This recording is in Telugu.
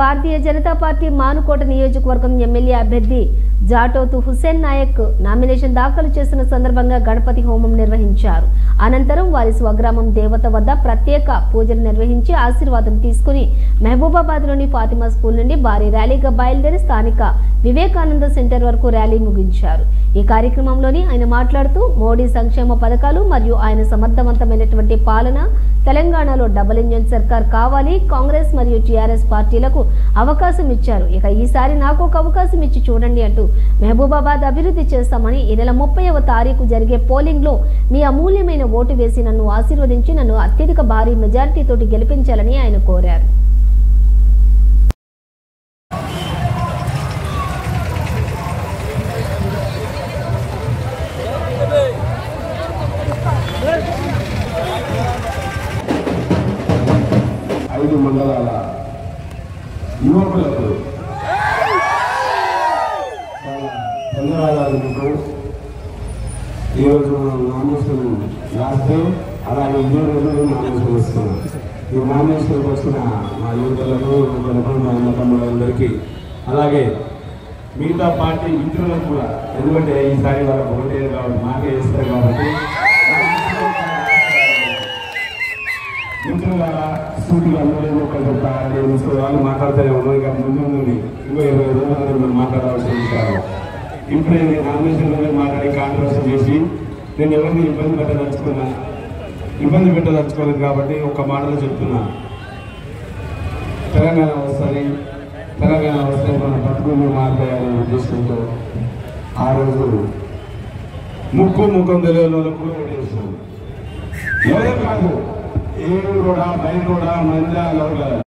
భారతీయ జనతా పార్టీ మానుకోట నియోజకవర్గం ఎమ్మెల్యే అభ్యర్థి జాటోతు హుసేన్ నాయక్ నామినేషన్ దాఖలు చేసిన సందర్భంగా గణపతి హోమం నిర్వహించారు. అనంతరం వారి స్వగ్రామం దేవత వద్ద ప్రత్యేక పూజలు నిర్వహించి ఆశీర్వాదం తీసుకుని మహబూబాబాద్లోని ఫాతిమా స్కూల్ నుండి భారీ ర్యాలీగా బయలుదేరి స్థానిక వివేకానంద సెంటర్ వరకు ర్యాలీ ముగించారు. ఈ కార్యక్రమంలోని ఆయన మాట్లాడుతూ మోడీ సంక్షేమ పథకాలు మరియు ఆయన సమర్థవంతమైనటువంటి పాలన తెలంగాణలో డబుల్ ఇంజన్ సర్కార్ కావాలి కాంగ్రెస్ మరియు టీఆర్ఎస్ పార్టీలకు అవకాశం ఇచ్చారు. ఇక ఈసారి నాకు ఒక అవకాశం ఇచ్చి చూడండి అంటూ మహబూబాబాద్ అభివృద్ధి చేస్తామని ఈ నెల ముప్పైవ తారీఖు జరిగే పోలింగ్లో మీ అమూల్యమైన ఓటు వేసి నన్ను ఆశీర్వదించి నన్ను అత్యధిక భారీ మెజారిటీతోటి గెలిపించాలని ఆయన కోరారు. ఐదు మండలాల యువకులకు ధన్యవాదాలు ఈరోజు మనం నామినేషన్ లాస్ట్ అలాగే ఇదే రోజు నామినేషన్ వస్తున్నాం ఈ నామినేషన్కి వచ్చిన మా యువతలకు యువతలకు మా అన్న తమ్ముళ్ళందరికీ అలాగే మిగతా పార్టీ మిత్రులకు కూడా ఎందుకంటే ఈసారి వాళ్ళకు ఓటే కాబట్టి మాకే ఇస్తారు కాబట్టి మిత్రుల సూటిగా అందరూ ఒకరు నేను వాళ్ళు మాట్లాడుతూనే ఉన్నాం. ఇక ముందు నుండి ఇంకో ఇరవై రోజులు మనం మాట్లాడాల్సిన విషయాలు. ఇప్పుడే నేను నామినేషన్లోనే మాట్లాడి కాంట్రవర్సీ చేసి నేను ఎవరిని ఇబ్బంది పెట్టదలుచుకున్నా? ఇబ్బంది పెట్టదలుచుకోలేదు కాబట్టి ఒక మాటలో చెప్తున్నా. తెలంగాణ వస్తుంది. తెలంగాణ వస్తే మన బతుకులు మాట్లాడాలనే ఉద్దేశంతో ఆ రోజు ముక్కు ముఖం తెలియని వాళ్ళకు కూడా ఓటేస్తున్నాం ఎవరే కాదు. ఏడు కూడా బయట కూడా మంది